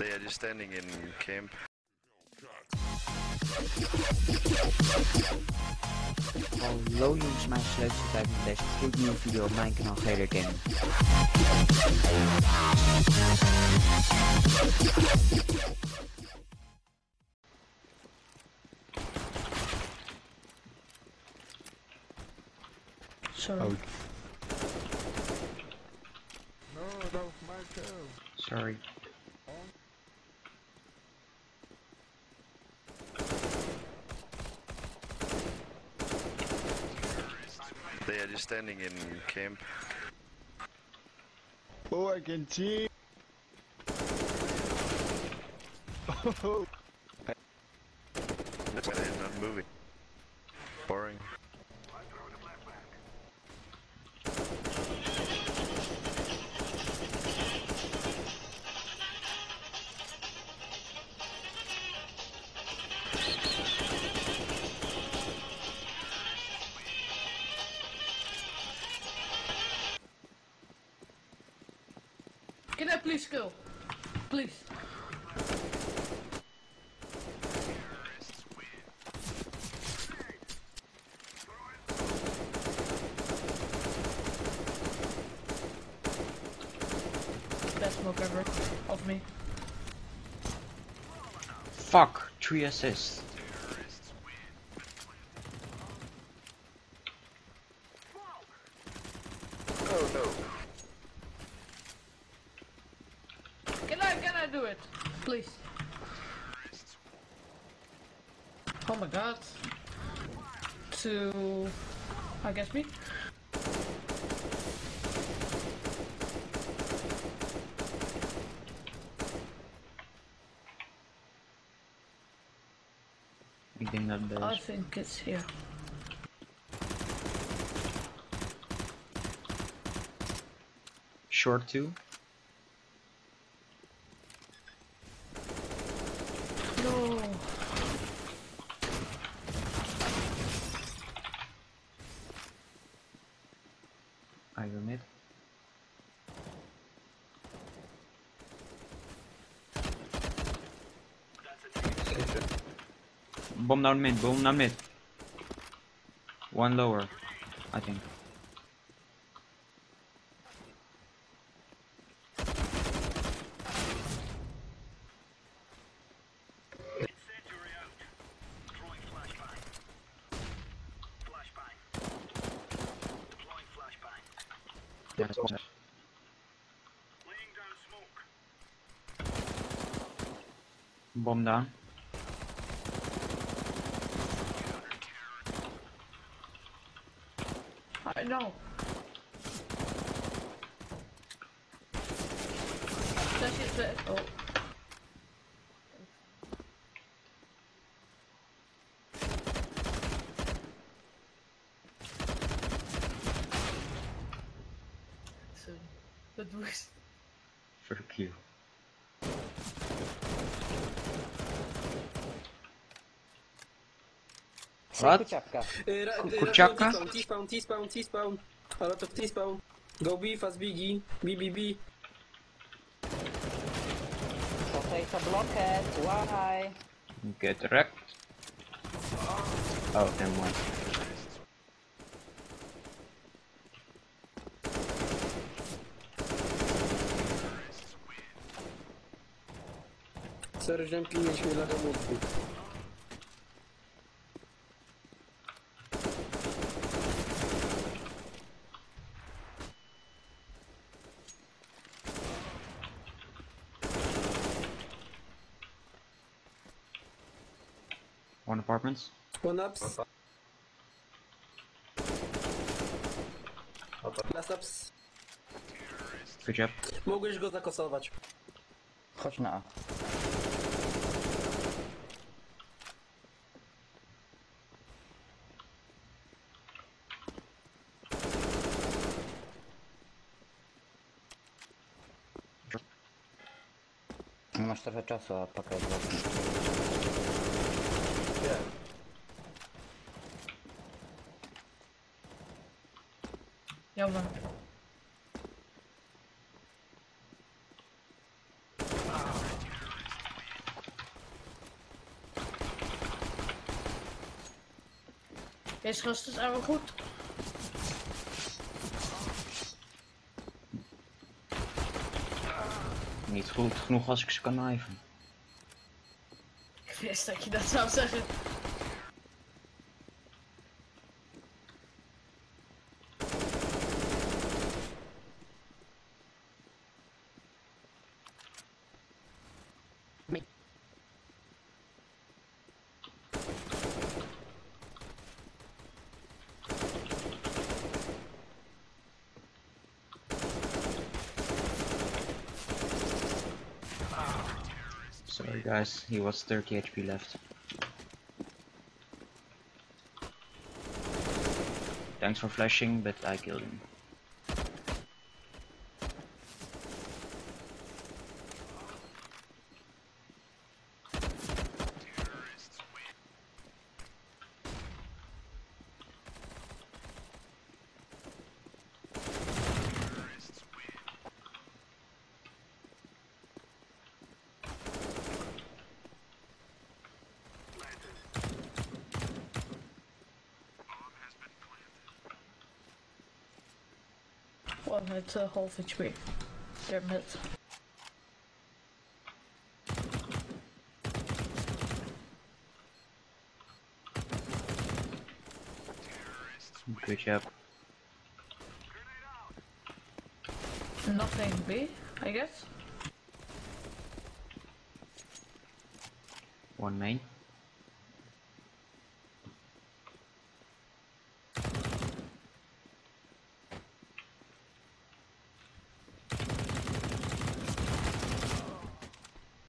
They are just standing in camp. Hallo jongens, mijn sleutel bij met deze gloednieuwe video op mijn kanaal GDR Gaming. Sorry. Oh, No, that was my kill. sorry. Just standing in camp. Oh, I can see. Oh, That's why they're not moving. Boring. Please go? Please. Best smoke ever of me. Fuck, 3 assists. Oh no. Can I can I do it? Please. Oh my god. To I guess me? Ik denk dat I think it's here. Short 2. No. I go mid. Bomb down mid, bomb down mid. One lower, I think. Yeah, that's bomb. Bomb down. I know. Dead. Oh. So, that was Fuck you. What? Y, ra- y, Kurczaka? T-spawn, T-spawn, T-spawn, T-spawn. A lot of T-spawn. Go B, fast Biggie. B, B, B. Potato blockhead, why? Get wrecked. Oh, never mind. Sorry, że mieliśmy mózgu. One apartments. One ups. Last ups. Good job. Mogłeś go zakosować. Chodź na A. masz trochę czasu, a pakę odwrotnie. Gdzie? Jałbym. Jest gewoon een goed. Genoeg als ik ze kan knijven. Ik wist dat je dat zou zeggen. Sorry guys, he was 30 HP left. Thanks for flashing, but I killed him. One met uh, half HP. They're mid. Good job. Nothing B, I guess. One main.